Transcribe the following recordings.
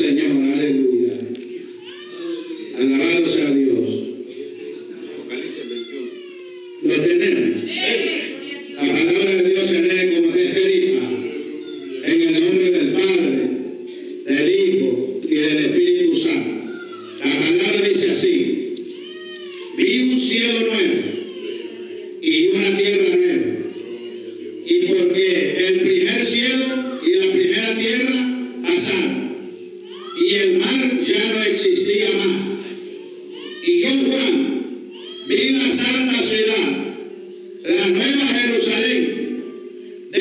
say,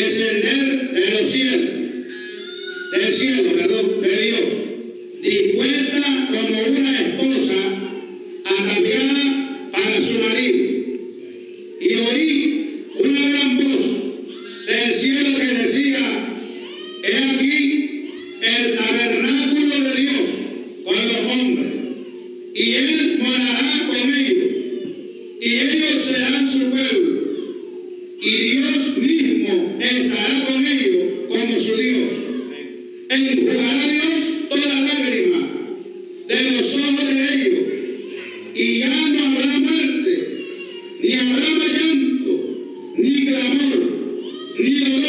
descender en los cielos, del cielo, perdón, de Dios, dispuesta con Yeah.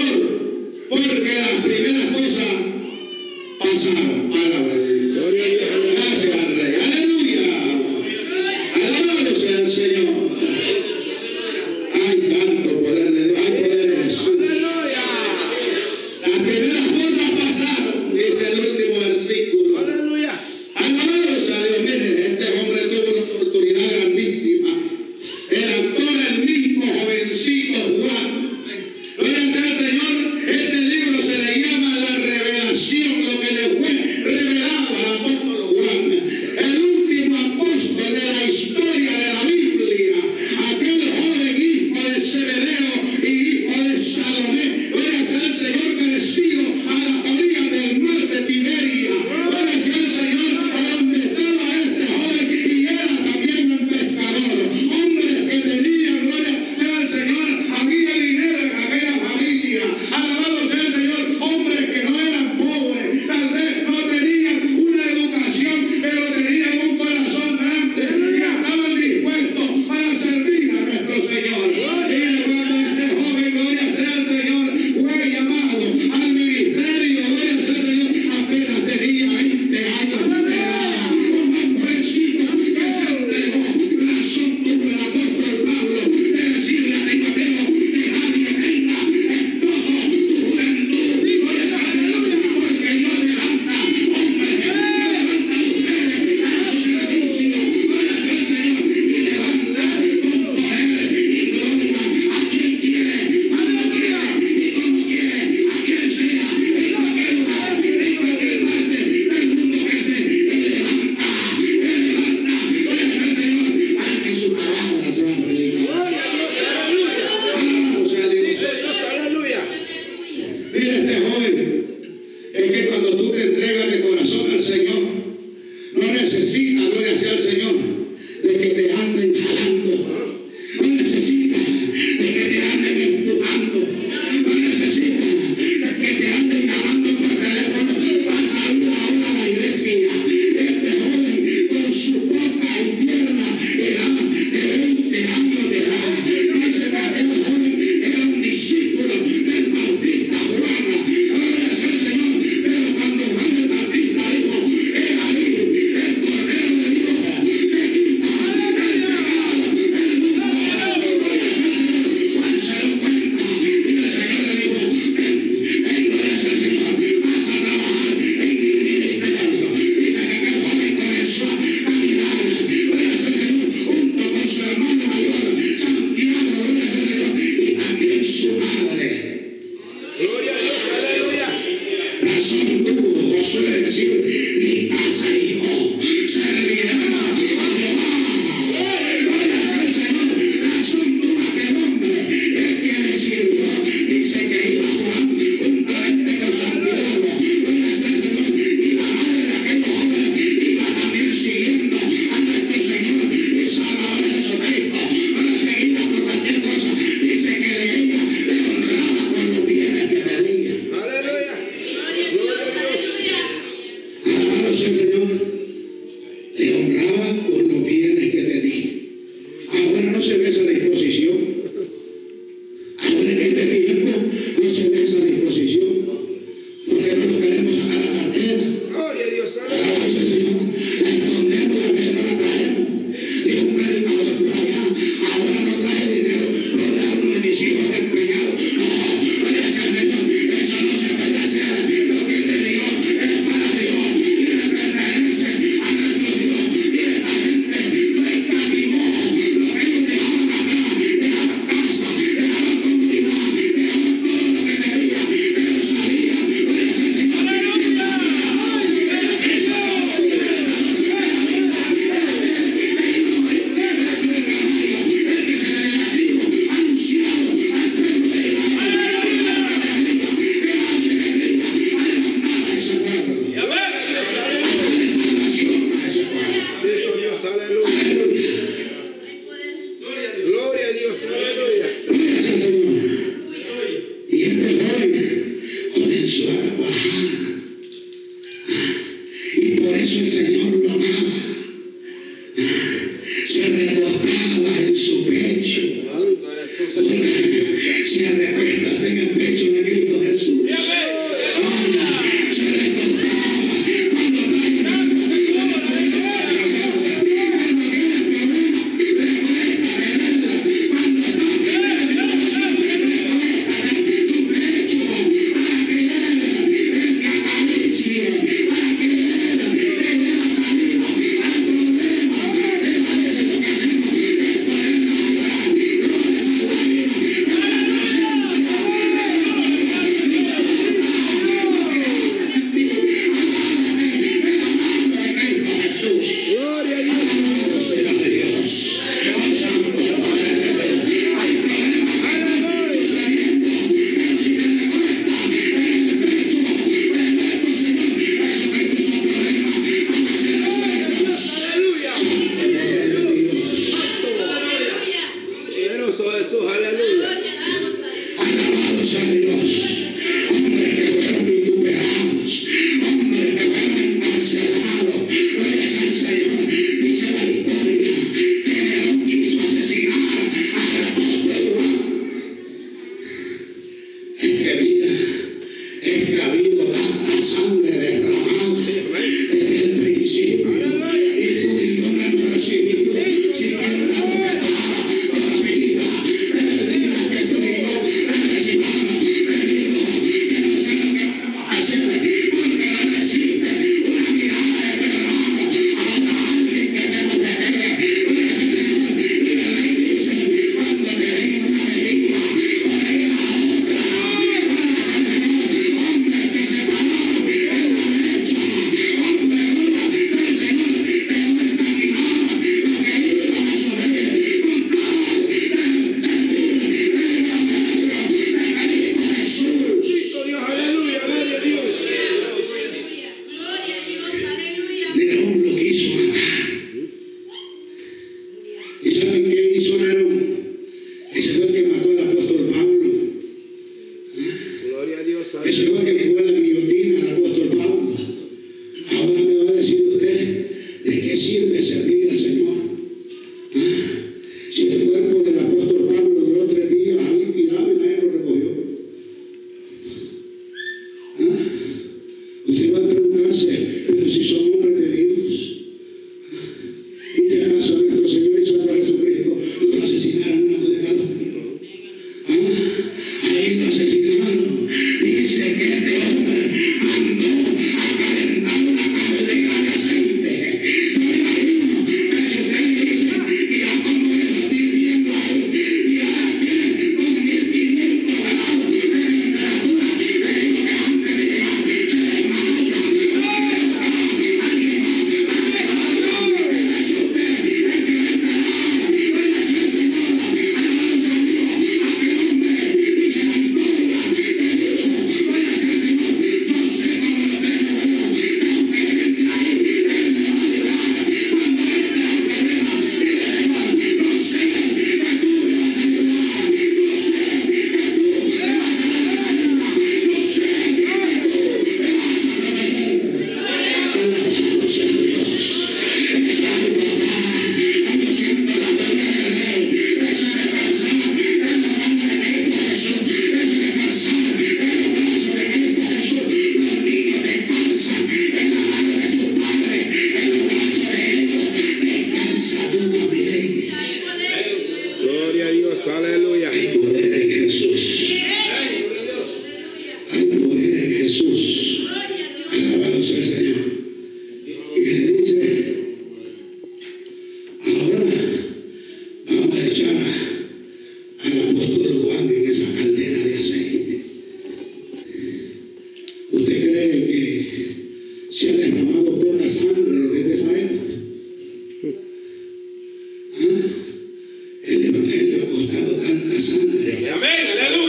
Amén, aleluya.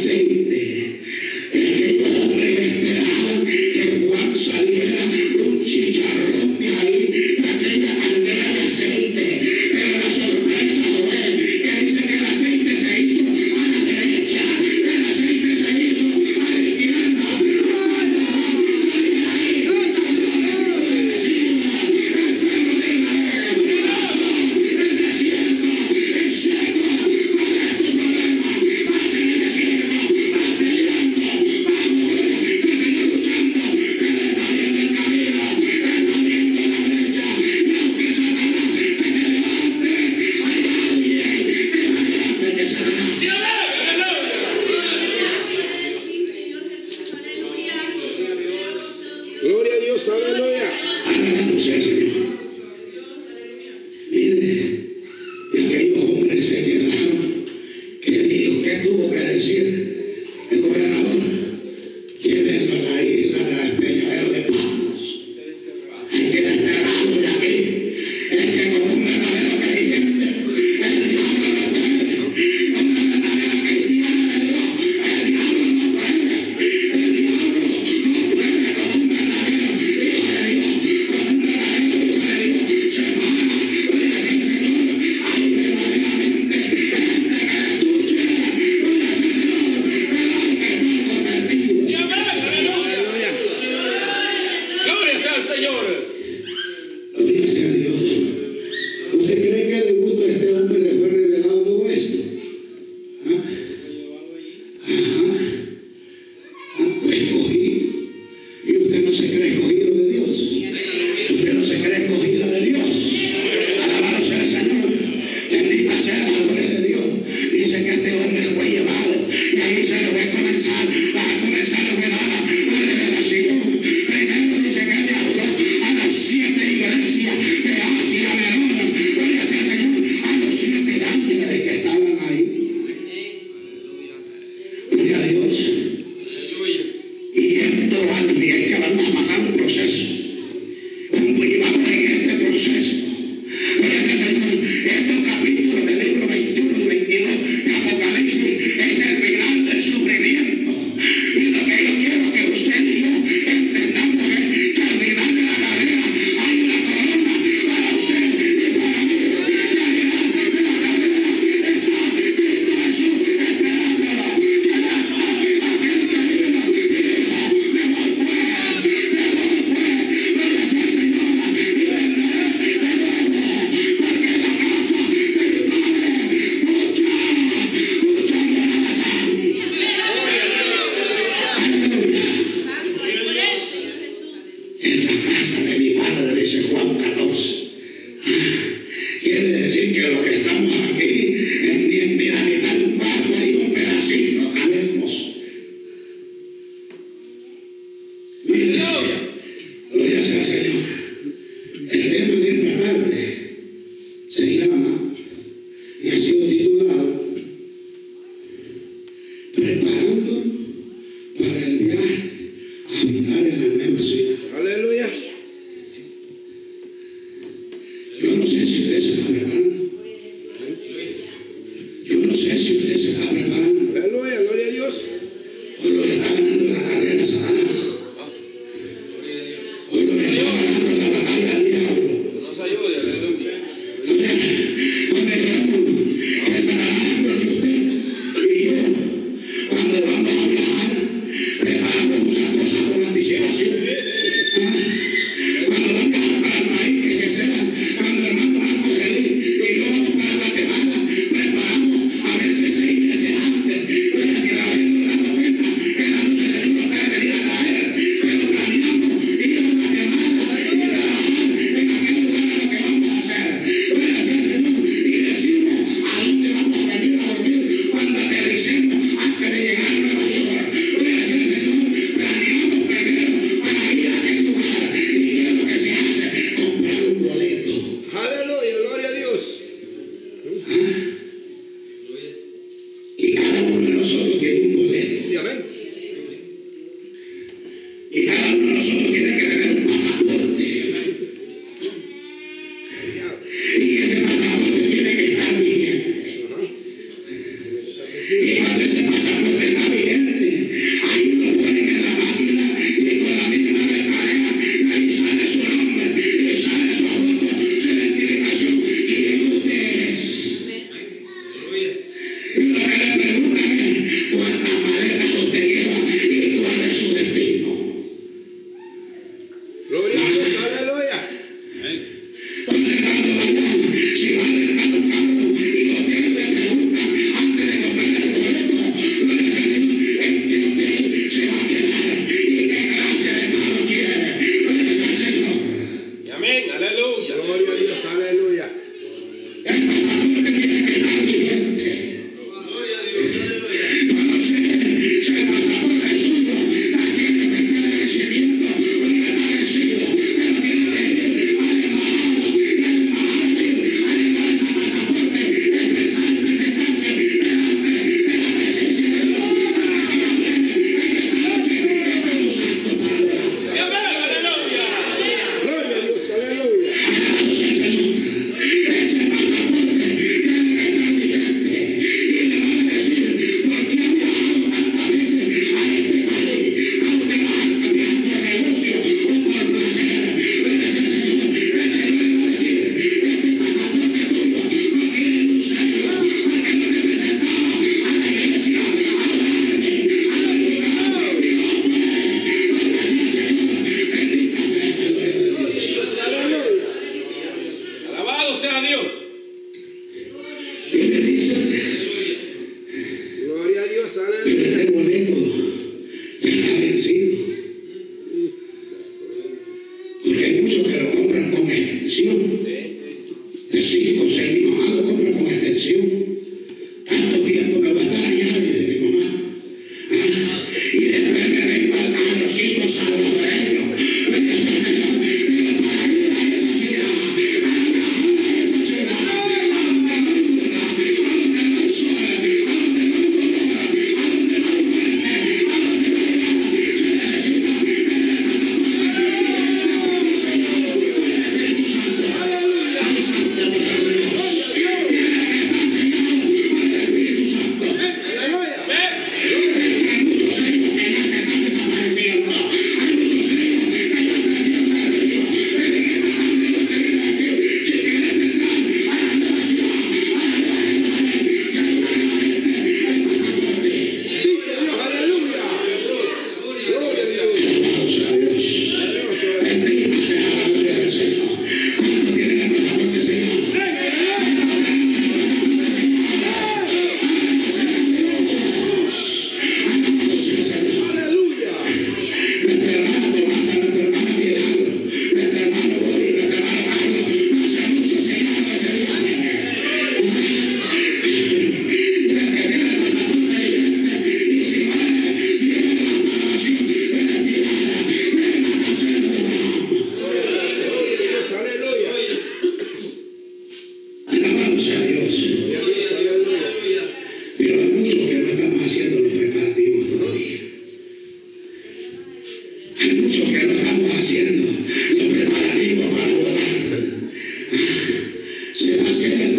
amazing. Yes.